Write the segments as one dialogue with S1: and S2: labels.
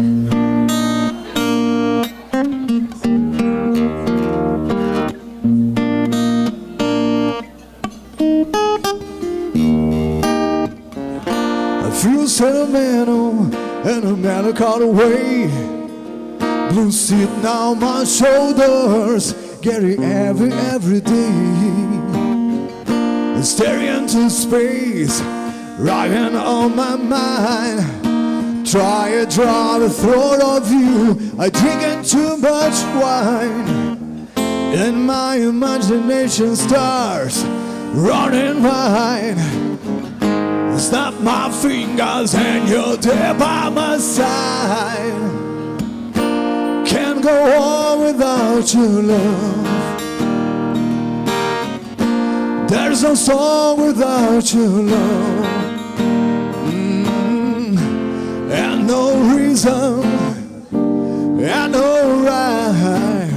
S1: I feel sentimental and a melancholy way. Blue sitting on my shoulders, getting every every day. Staring into space, riding on my mind. Try to draw the thought of you. I drinking too much wine, and my imagination starts running wild. Snap my fingers and you're there by my side. Can't go on without your love. There's no song without your love. And no reason, and no right.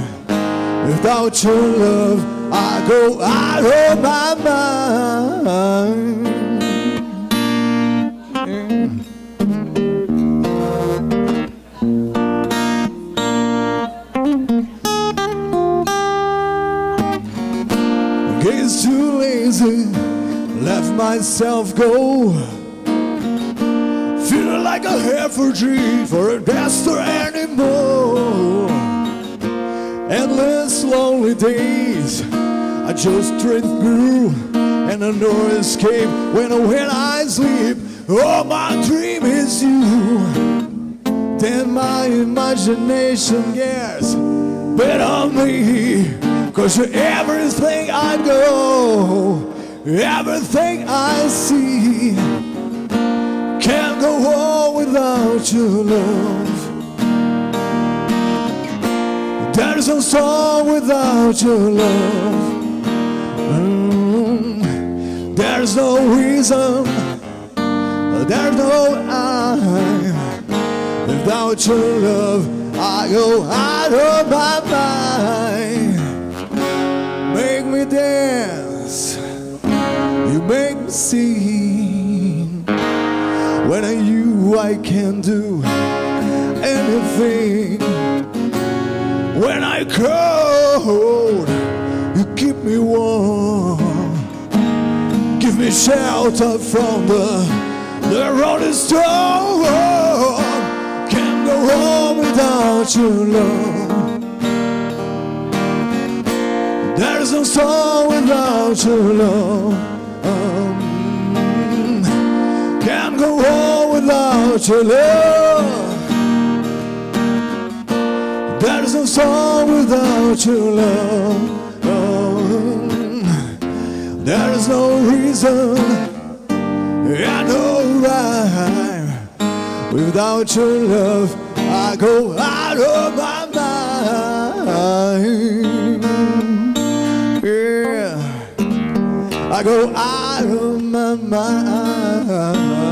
S1: Without your love, I go out of my mind. Gets too lazy, left myself go. Like a refugee for a desperate anymore. Endless lonely days, I just drift through, and I no escape when when I sleep. Oh, my dream is you. Then my imagination gets bet on me. Cause you're everything I go, everything I see. Without your love. There's no song without your love. Mm, There's no reason, there's no I. Without your love, I go out of my mind. Make me dance, you make me sing. When I I can do anything. When I cold, you keep me warm. Give me shelter from the the rolling storm. Can't go on without your love. There's no song without your love. Without your love. There's no song without your love. Um, there's no reason and no rhyme without your love. I go out of my mind. Yeah, I go out of my mind.